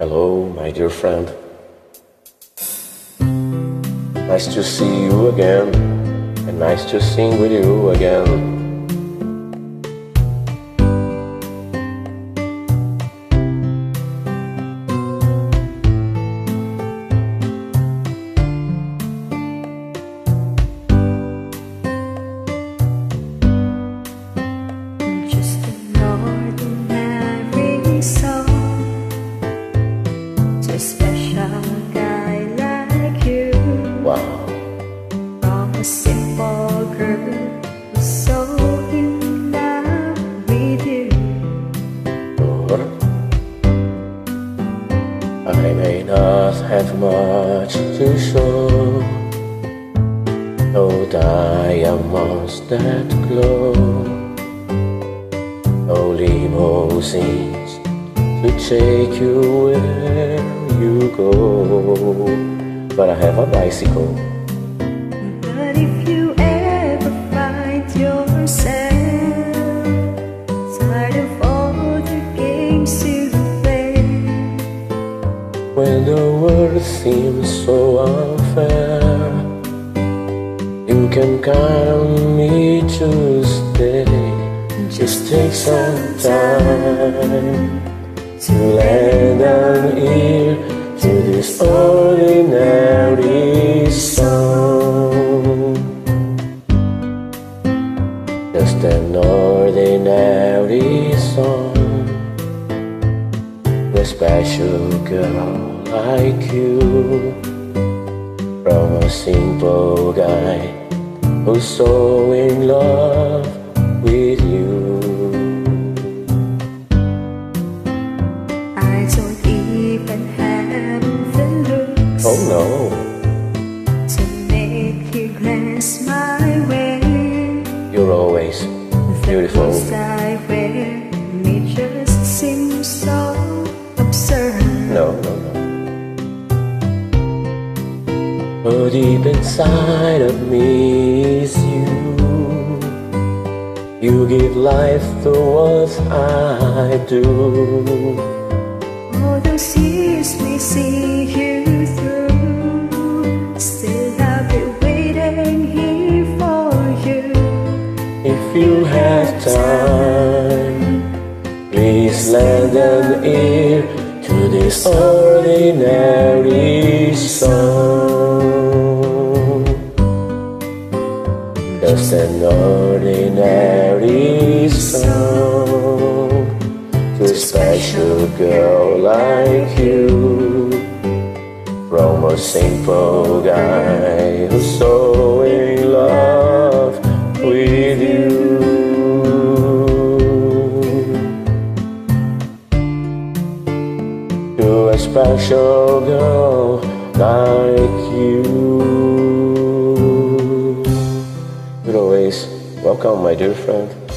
Hello, my dear friend. Nice to see you again, and nice to sing with you again. I may not have much to show. No diamonds that glow. No limousines to take you where you go but I have a bicycle. World seems so unfair, you can count on me to stay. Just take some time to lend an ear to this ordinary. song just an ordinary song special girl like you. From a simple guy Who's so in love with you. I don't even have the looks Oh no. To make you glance my way. You're always beautiful. But deep inside of me is you. You give life to what I do. All those years may see you through. Still, I'll be waiting here for you. If you have time, please lend an ear to this ordinary song. Just an ordinary song to a special girl like you. From a simple guy who's so in love with you. To a special girl like you. Welcome, my dear friend.